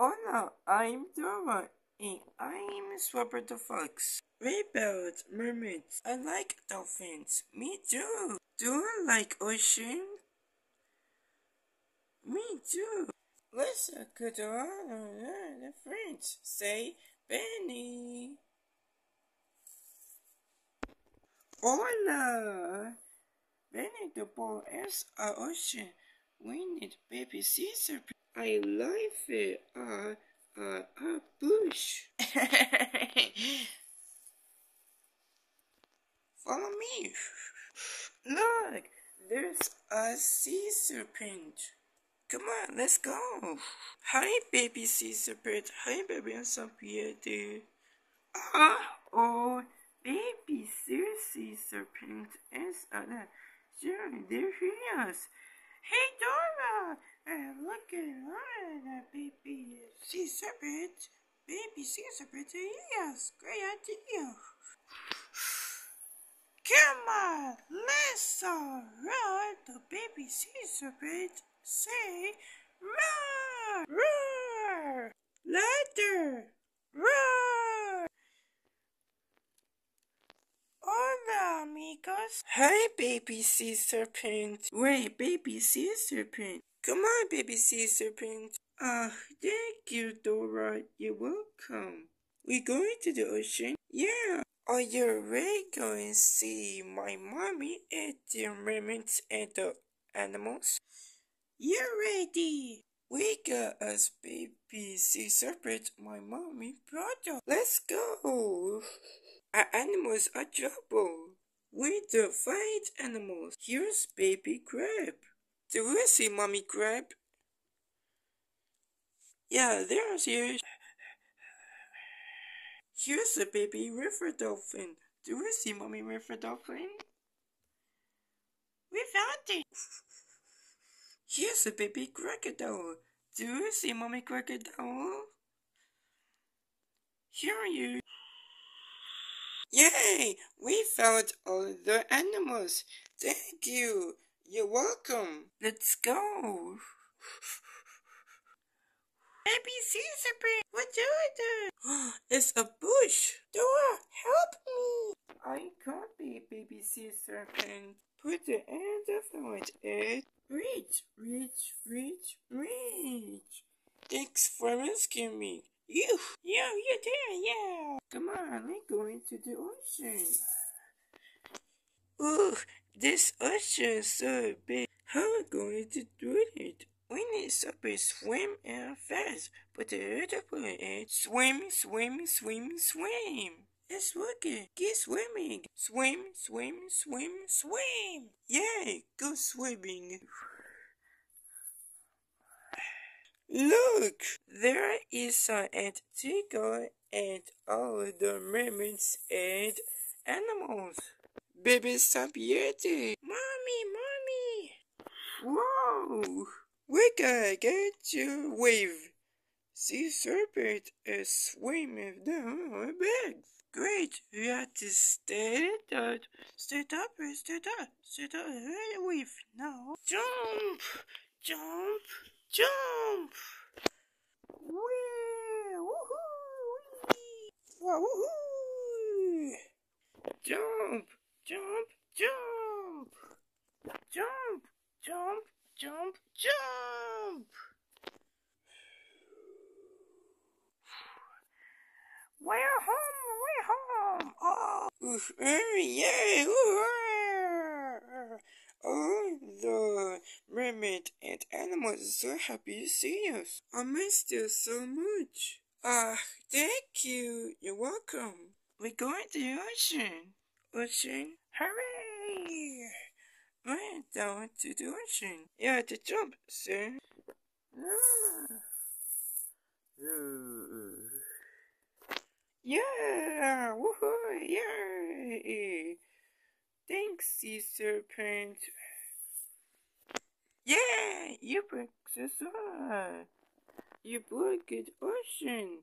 Hola, I'm Dora, and I'm Swiper the Fox. Rainbows, mermaids, I like dolphins. Me too. Do you like ocean? Me too. To all the French Say Benny. Hola. Benny the Bull is our ocean. We need baby Caesar. I love it. Uh, uh, a bush. Follow me. Look, there's a sea serpent. Come on, let's go. Hi, baby sea serpent. Hi, baby, I'm. Ah, oh, baby sea serpent is uh, sure, there he is. Hey, Dora, uh, look at that baby sea serpent. Baby sea serpent, yes, great idea. Come on, let's all run the baby sea serpent. Say, roar, Hi, baby sea serpent. Wait, baby sea serpent. Come on, baby sea serpent. Ah, thank you, Dora. You're welcome. We going to the ocean? Yeah. Are you ready going to see my mommy and the mermaids and the animals? You're ready. We got us baby sea serpent, my mommy brother. Let's go. Our animals are trouble. We the fight animals. Here's baby crab. Do you see mommy crab? Yeah, there's here. Here's a baby river dolphin. Do you see mommy river dolphin? We found it. Here's a baby crocodile. Do you see mommy crocodile? Here you. Yay! We found all the animals. Thank you. You're welcome. Let's go. Baby Caesar Bear, what do I do? it's a bush. Dora, help me. I can't be Baby Bear. Put the end of the it and reach, reach, reach, reach. Thanks for rescuing me. You, you, you're there, yeah. Come on, let's go into the ocean. Ooh, this ocean is so big. How are we going to do it? We need something swim and fast. Put the other foot in. Swim, swim, swim, swim. It's working. Keep swimming. Swim, swim, swim, swim. Yay, go swimming. Look, there is an Antigua and all the mermaids and animals. Baby, stop beauty. Mommy, mommy. Whoa. We gotta get you wave. Sea serpent is swimming down my bed. Great, we have to stay up, stay up, stay up, stay up, wave now. Jump, jump, jump. Woohoo, wee. Woohoo. Jump, jump, jump. Jump, jump, jump, jump. We're home, we're home. Oh, oof, Oh, the mermaid animals are so happy to see us. I missed you so much. Ah, uh, thank you. You're welcome. We're going to the ocean. Ocean, hooray! We're down to the ocean. You have to jump, sir. Ah. Yeah! Woohoo! Yay! Thanks, sea serpent. Yeah! You broke the sword. You broke the ocean.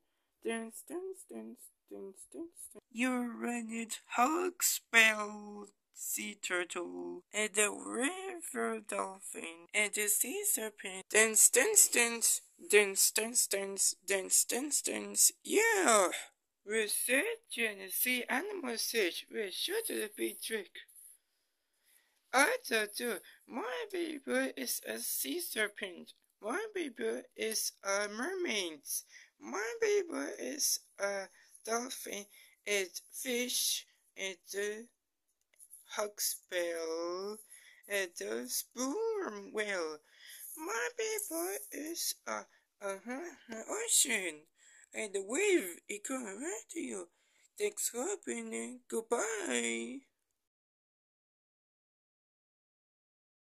Dance, dance, dance, dance, dance, dance. You ran it hawksbill sea turtle and the river dolphin and the sea serpent. Dance, dance, dance. Dance, dance, dance, dance, dance, dance. Yeah! Research Genesee Animal Search with Shooter the Trick. Told you, my baby is a sea serpent. My baby is a mermaid. My baby is a dolphin. It's fish. It's a hawksbill. It's a sperm whale. My baby is a, a, a ocean. And the wave it comes right to you. Thanks for being Goodbye.